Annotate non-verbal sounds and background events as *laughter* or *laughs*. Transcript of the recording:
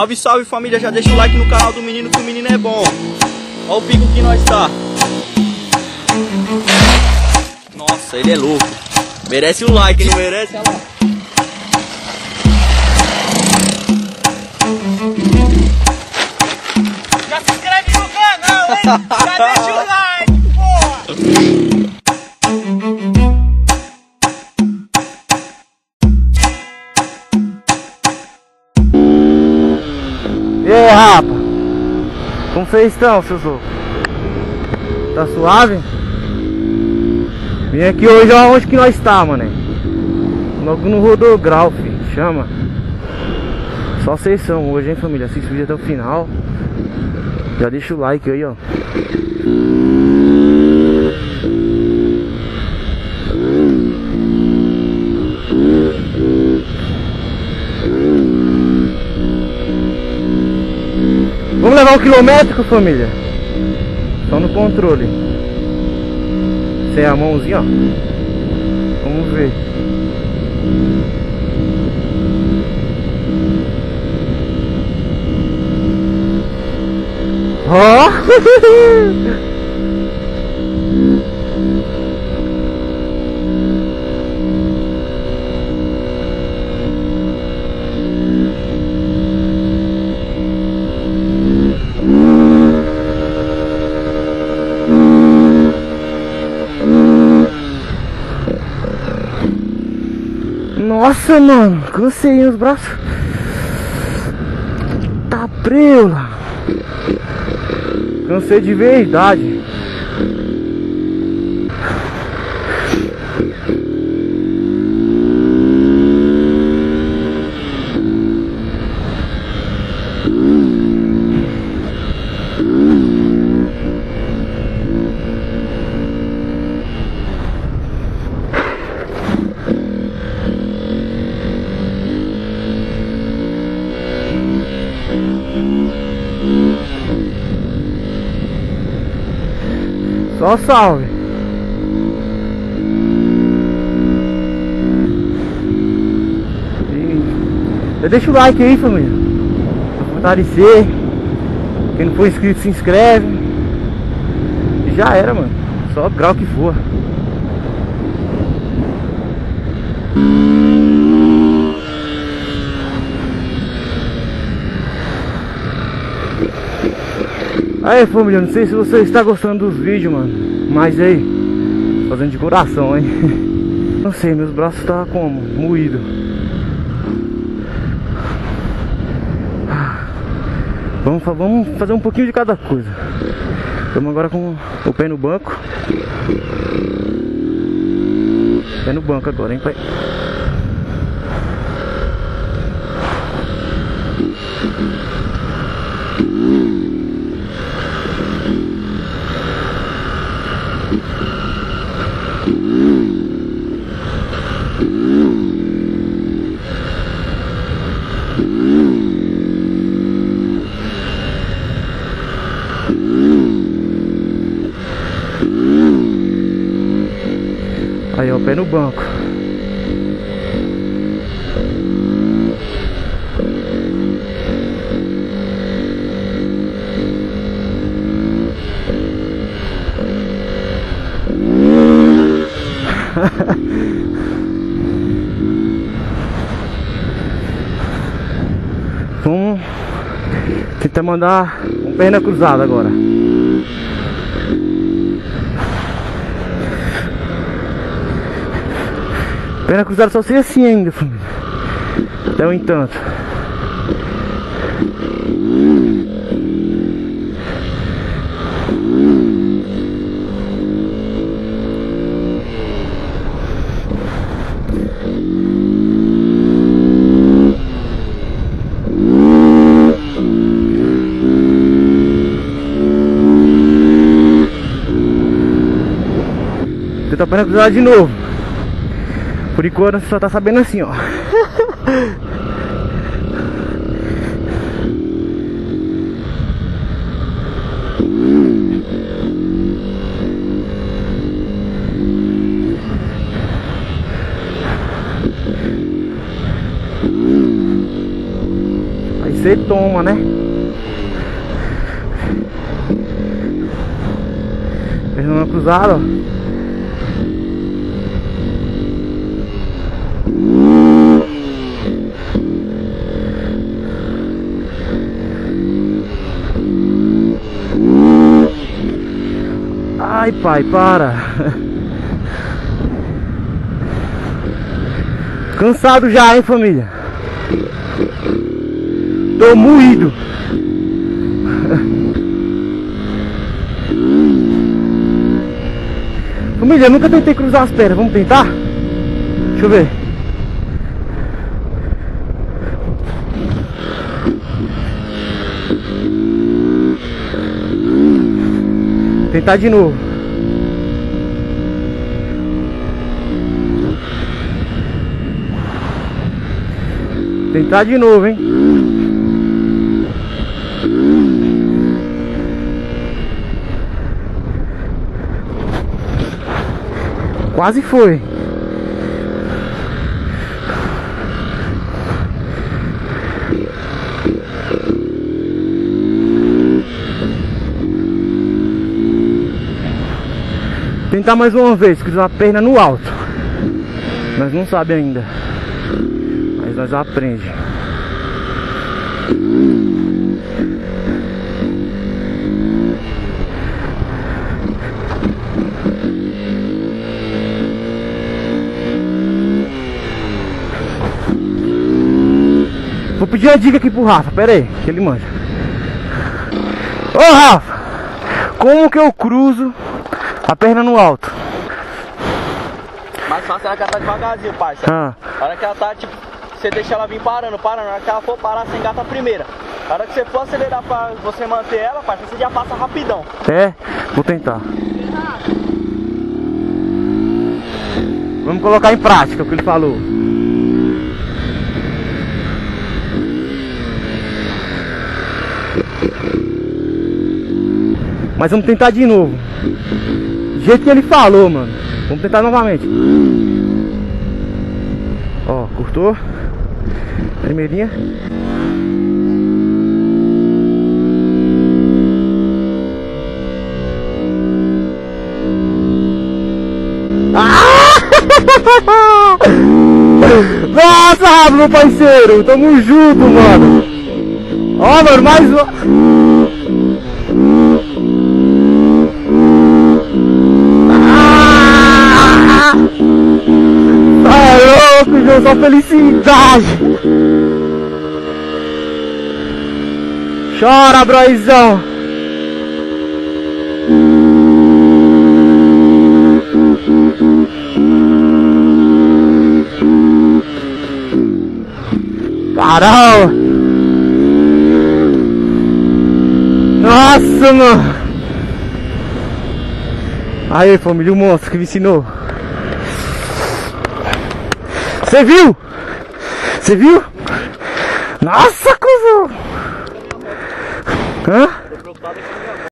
Salve, salve família, já deixa o like no canal do menino que o menino é bom. Olha o pico que nós tá. Nossa, ele é louco. Merece o like, ele merece, olha lá. Como vocês estão, seus loucos? Tá suave? Vim aqui hoje aonde que nós tá, mano. Logo no Rodograu, filho. Chama. Só vocês são hoje, hein, família? Assiste o vídeo até o final. Já deixa o like aí, ó. Um quilométrico, família? Só no controle. Sem a mãozinha, ó. Vamos ver. Ó! *laughs* Nossa, mano, cansei os braços. Tá preula. Cansei de verdade. Só salve. E deixa o like aí, família. Fortalecer. Quem não for inscrito, se inscreve. E já era, mano. Só grau que for. Aí família, não sei se você está gostando dos vídeos, mano Mas aí, fazendo de coração, hein? *laughs* Não sei, meus braços tá como? Moído. Vamos, vamos fazer um pouquinho de cada coisa. Estamos agora com o pé no banco. Pé no banco agora, hein pai Aí, ó, pé no banco. Vamos tentar mandar um perna cruzada agora. Perna cruzada só sei assim ainda, família. Até o entanto. Tentar perna cruzada de novo. Por enquanto só tá sabendo assim, ó. você toma, né? Perna cruzada, ó. Pai, para. Cansado já, hein, família? Tô moído. Família, eu nunca tentei cruzar as pernas. Vamos tentar? Deixa eu ver. Tentar de novo. Tentar de novo, hein? Quase foi. Tentar mais uma vez, cruzar a perna no alto. Nós não sabe ainda. Mas nós aprende. Vou pedir uma dica aqui pro Rafa, pera aí, que ele manja. Ô Rafa, como que eu cruzo a perna no alto? Mais fácil ela que ela tá devagarzinho, parça. Ah, A hora que ela tá, tipo, você deixa ela vir parando, parando. Na hora que ela for parar, você engata a primeira. A hora que você for acelerar pra você manter ela, parça, você já passa rapidão. é? Vou tentar. Vamos colocar em prática o que ele falou. Mas vamos tentar de novo. Do jeito que ele falou, mano. Vamos tentar novamente. Ó, cortou. Primeirinha. *laughs* Nossa, Rafa, meu parceiro, tamo junto, mano. Ó, mano, mais uma. João, só felicidade. Chora, broizão. Caramba! Nossa, mano! Aí, família, o monstro que me ensinou. Você viu? Você viu? Nossa, cuzão!